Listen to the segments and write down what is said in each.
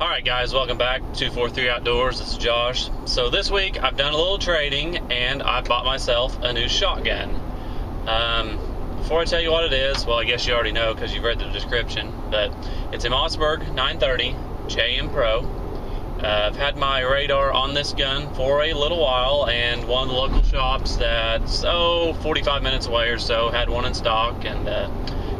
Alright guys, welcome back to 243 Outdoors. Is Josh. So this week I've done a little trading and I bought myself a new shotgun. Um, before I tell you what it is, well I guess you already know because you've read the description, but it's a Mossberg 930 JM Pro. Uh, I've had my radar on this gun for a little while and one of the local shops that's, oh, 45 minutes away or so had one in stock and uh,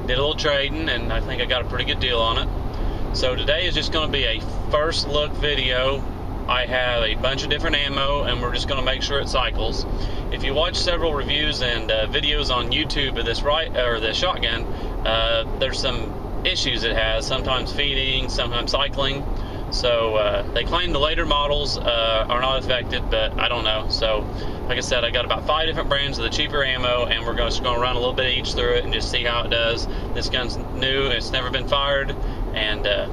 did a little trading and I think I got a pretty good deal on it. So today is just going to be a first look video. I have a bunch of different ammo and we're just going to make sure it cycles. If you watch several reviews and uh, videos on YouTube of this right or the shotgun, uh, there's some issues it has. Sometimes feeding, sometimes cycling. So uh, they claim the later models uh, are not affected, but I don't know. So like I said, I got about five different brands of the cheaper ammo, and we're just going to run a little bit each through it and just see how it does. This gun's new; it's never been fired, and uh,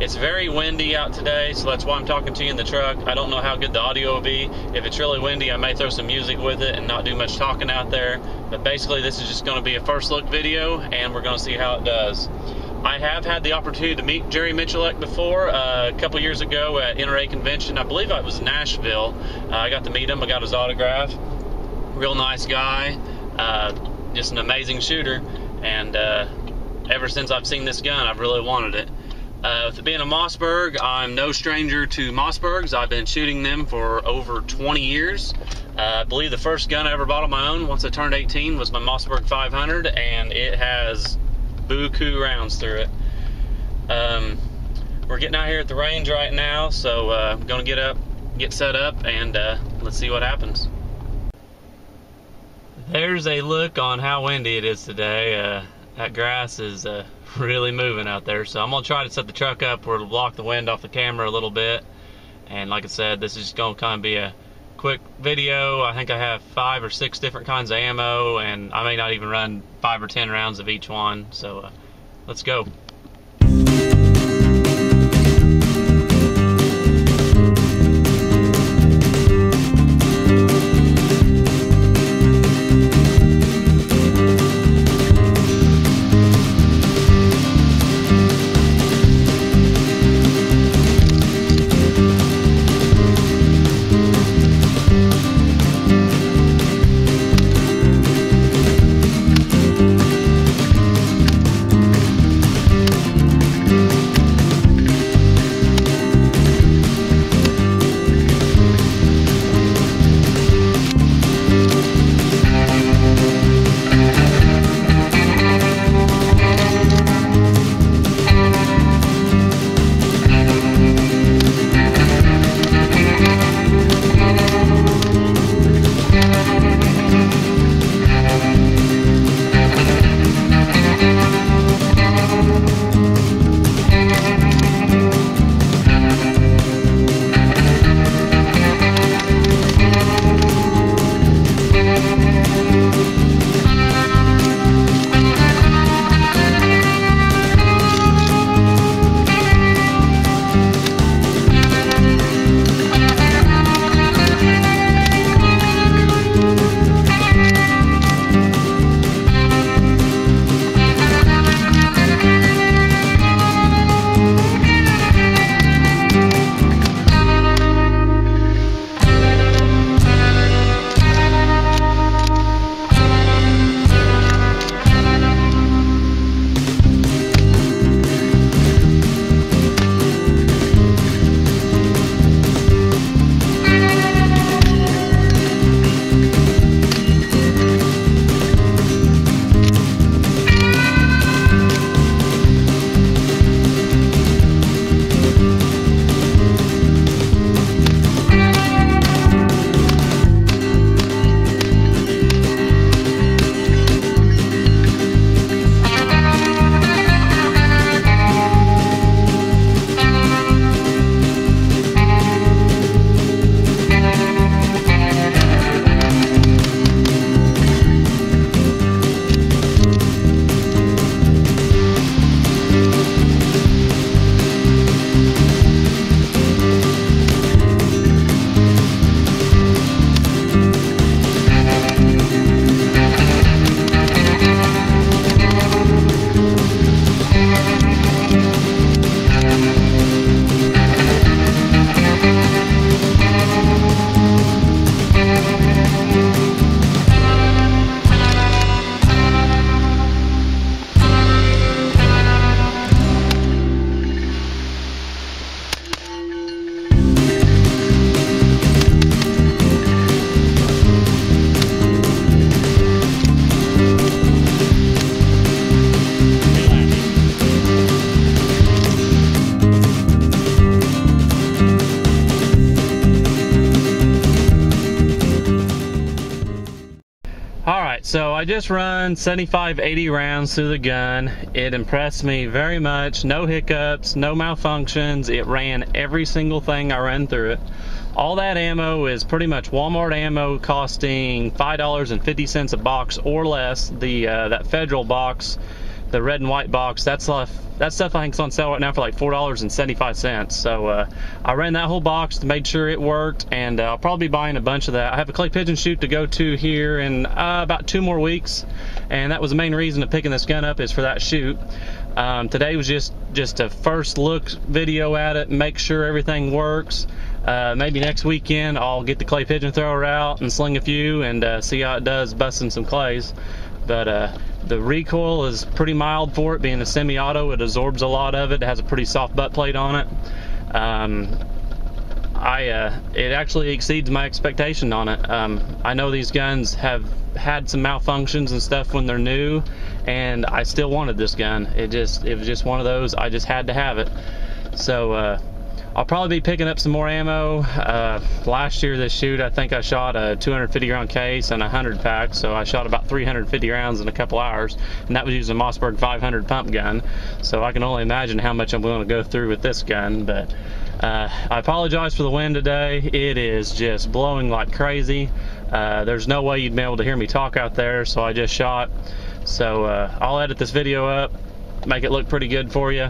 it's very windy out today, so that's why I'm talking to you in the truck. I don't know how good the audio will be. If it's really windy, I may throw some music with it and not do much talking out there. But basically, this is just going to be a first look video, and we're going to see how it does. I have had the opportunity to meet Jerry Miculek before uh, a couple years ago at NRA convention. I believe it was Nashville. Uh, I got to meet him. I got his autograph. Real nice guy. Uh, just an amazing shooter. And uh, ever since I've seen this gun, I've really wanted it. Uh, with it being a Mossberg, I'm no stranger to Mossbergs. I've been shooting them for over 20 years. Uh, I believe the first gun I ever bought on my own once I turned 18 was my Mossberg 500, and it has buku rounds through it. Um, we're getting out here at the range right now, so uh, I'm gonna get up, get set up, and uh, let's see what happens. There's a look on how windy it is today. That grass is uh, really moving out there, so I'm gonna try to set the truck up where it'll block the wind off the camera a little bit. And like I said, this is gonna kind of be a quick video. I think I have five or six different kinds of ammo, and I may not even run five or ten rounds of each one. So uh, let's go. I just run 75, 80 rounds through the gun. It impressed me very much. No hiccups, no malfunctions. It ran every single thing I ran through it. All that ammo is pretty much Walmart ammo costing $5.50 a box or less. The uh, That federal box the red and white box. That's uh, that stuff I think is on sale right now for like four dollars and seventy five cents. So uh, I ran that whole box, to made sure it worked, and uh, I'll probably be buying a bunch of that. I have a clay pigeon shoot to go to here in uh, about two more weeks, and that was the main reason of picking this gun up is for that shoot. Um, today was just just a first look video at it, make sure everything works. Uh, maybe next weekend I'll get the clay pigeon thrower out and sling a few and uh, see how it does busting some clays. But the recoil is pretty mild for it, being a semi-auto. It absorbs a lot of it. It has a pretty soft butt plate on it. Um, I uh, it actually exceeds my expectation on it. Um, I know these guns have had some malfunctions and stuff when they're new, and I still wanted this gun. It just it was just one of those. I just had to have it. So. Uh, I'll probably be picking up some more ammo. Uh, last year, this shoot, I think I shot a 250 round case and a 100 pack, so I shot about 350 rounds in a couple hours, and that was using a Mossberg 500 pump gun. So I can only imagine how much I'm going to go through with this gun. But uh, I apologize for the wind today. It is just blowing like crazy. Uh, there's no way you'd be able to hear me talk out there, so I just shot. So uh, I'll edit this video up, make it look pretty good for you.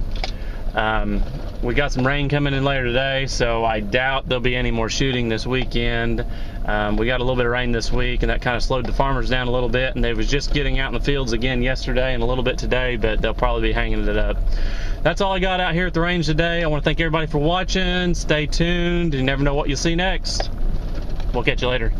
Um, we got some rain coming in later today, so I doubt there'll be any more shooting this weekend. Um, we got a little bit of rain this week, and that kind of slowed the farmers down a little bit. And they was just getting out in the fields again yesterday and a little bit today, but they'll probably be hanging it up. That's all I got out here at the range today. I want to thank everybody for watching. Stay tuned. You never know what you'll see next. We'll catch you later.